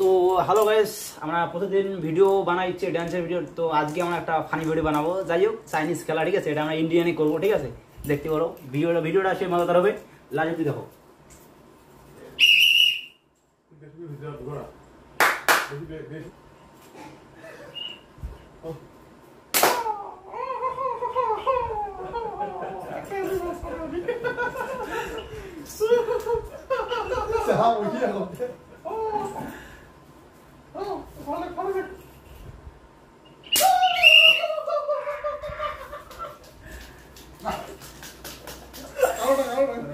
তো hello guys আমরা প্রতিদিন ভিডিও বানাইছি ড্যান্সের ভিডিও তো আজকে আমরা একটা ফানি ভিডিও বানাবো যাই হোক চাইনিজ খেলা ঠিক আছে এটা আমরা ইন্ডিয়ানে করবো ঠিক আছে দেখতে পারো ভিডিওটা ভিডিওটা সে মজাদার হবে লাজুতি দেখো 야, 뚜이 약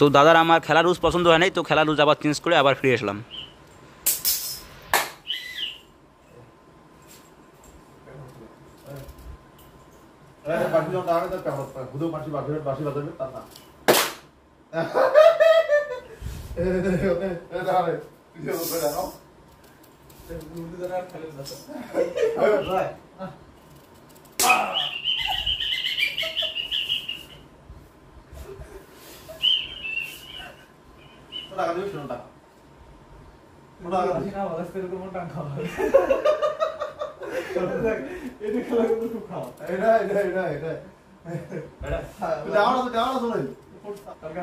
তো দাদার আমার খেলার রুজ পছন্দ হয় নাই তো খেলার রুজ আবার চেঞ্জ করে আবার ফিরে আসলাম 에, টাকা দেবে ষোলো টাকা টাকা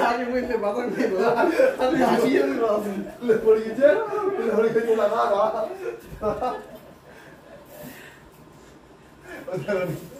하고 있는데 마상님 하늘이 다시 일어나서 모르겠지? 모르겠지 나가 나 어디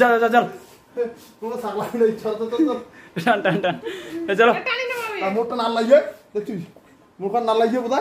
চল চল চল। কোনো সাগলা নেই চল চল চল। টান টান টান। চলো। মোটটা না লাগিয়ে দেখছিস? মোটটা না লাগিয়ে বোধ